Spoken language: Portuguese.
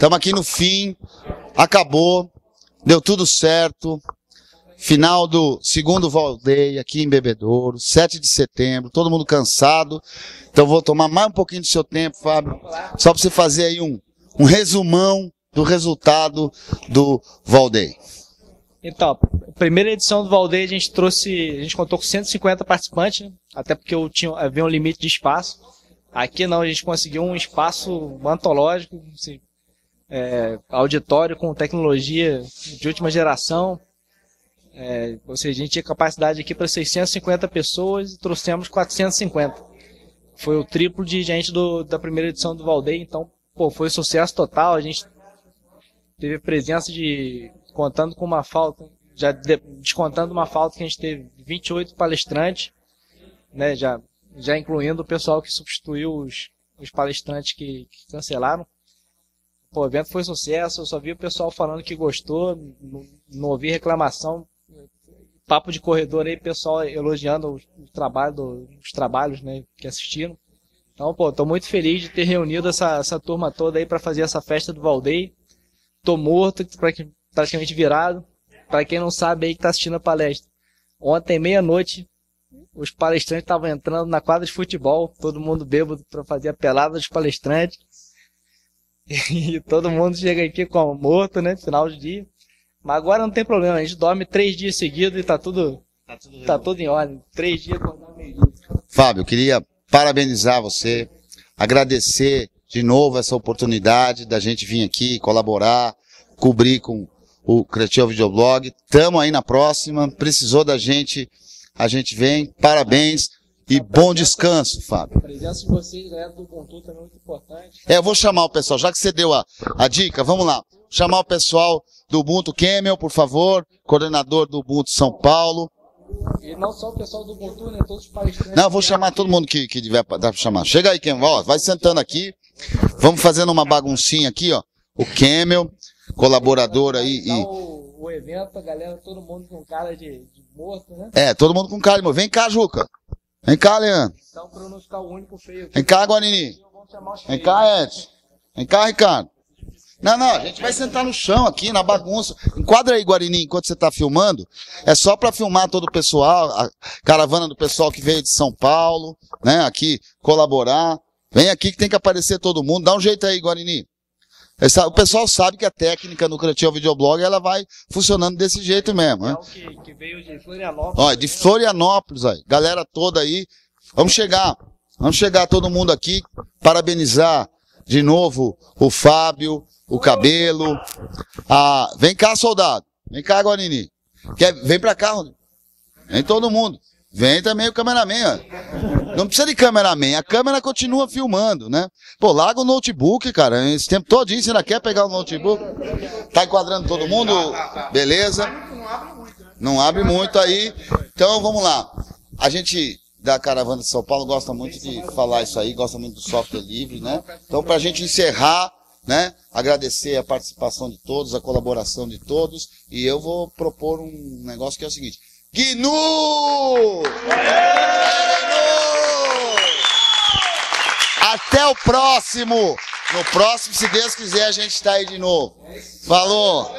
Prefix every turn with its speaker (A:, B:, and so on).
A: Estamos aqui no fim. Acabou. Deu tudo certo. Final do segundo Valdeia aqui em Bebedouro, 7 de setembro, todo mundo cansado. Então vou tomar mais um pouquinho do seu tempo, Fábio, só para você fazer aí um, um resumão do resultado do Valdeia.
B: Então, primeira edição do Valdeia a gente trouxe, a gente contou com 150 participantes, né? até porque eu tinha, havia um limite de espaço. Aqui não, a gente conseguiu um espaço antológico, assim, é, auditório com tecnologia de última geração, é, ou seja, a gente tinha capacidade aqui para 650 pessoas e trouxemos 450. Foi o triplo de gente do, da primeira edição do Valdeia, então pô, foi um sucesso total. A gente teve presença de, contando com uma falta, já de, descontando uma falta que a gente teve 28 palestrantes, né, já, já incluindo o pessoal que substituiu os, os palestrantes que, que cancelaram. Pô, o evento foi sucesso, eu só vi o pessoal falando que gostou, não, não ouvi reclamação, papo de corredor aí, pessoal elogiando o, trabalho, do, os trabalhos, né, que assistiram. Então, pô, tô muito feliz de ter reunido essa, essa turma toda aí para fazer essa festa do Valdei. Tô morto, praticamente virado. Para quem não sabe aí que tá assistindo a palestra. Ontem, meia-noite, os palestrantes estavam entrando na quadra de futebol, todo mundo bêbado para fazer a pelada dos palestrantes. E todo mundo chega aqui com morto, né? Final de dia. Mas agora não tem problema, a gente dorme três dias seguidos e tá tudo, tá tudo, tá tudo em ordem. Três dias acordando meio dia.
A: Fábio, queria parabenizar você, agradecer de novo essa oportunidade da gente vir aqui colaborar, cobrir com o Creativo Videoblog. Tamo aí na próxima. Precisou da gente, a gente vem. Parabéns e bom descanso, Fábio.
B: A presença de vocês, galera do Ubuntu, também é muito importante.
A: É, eu vou chamar o pessoal, já que você deu a, a dica, vamos lá. Chamar o pessoal do Ubuntu Camel, por favor, coordenador do Ubuntu São Paulo.
B: E não só o pessoal do Ubuntu, né? Todos os palestrantes.
A: Não, eu vou chamar todo mundo que, que tiver para chamar. Chega aí, Camel, ó, vai sentando aqui. Vamos fazendo uma baguncinha aqui, ó. O Camel, colaborador aí. E...
B: O, o evento, a galera, todo mundo com cara de, de morto, né?
A: É, todo mundo com cara de morto. Vem cá, Juca. Vem cá, Leandro.
B: Então, para não ficar o único feio aqui.
A: Vem cá, Guarini. Vem cá, Ed. Vem cá, Ricardo. Não, não, a gente vai sentar no chão aqui, na bagunça. Enquadra aí, Guarini, enquanto você está filmando. É só para filmar todo o pessoal, a caravana do pessoal que veio de São Paulo, né, aqui, colaborar. Vem aqui que tem que aparecer todo mundo. Dá um jeito aí, Guarini. O pessoal sabe que a técnica no Creativo Videoblog ela vai funcionando desse jeito mesmo, né?
B: É que, que veio de Florianópolis.
A: Olha, de Florianópolis aí. Galera toda aí. Vamos chegar. Vamos chegar todo mundo aqui. Parabenizar de novo o Fábio, o cabelo. Ah, vem cá, soldado. Vem cá, Guarini. Quer, vem pra cá, Rodrigo. Vem todo mundo. Vem também o cameraman, ó. Não precisa de cameraman, a câmera continua filmando, né? Pô, larga o notebook, cara. Esse tempo todinho você ainda quer pegar o notebook? Tá enquadrando todo mundo? Beleza. Não abre muito aí. Então vamos lá. A gente da Caravana de São Paulo gosta muito de falar isso aí, gosta muito do software livre, né? Então, pra gente encerrar, né? Agradecer a participação de todos, a colaboração de todos. E eu vou propor um negócio que é o seguinte. Gnu! o próximo. No próximo, se Deus quiser, a gente está aí de novo. Falou.